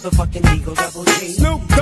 motherfucking Eagle Double G. Snoop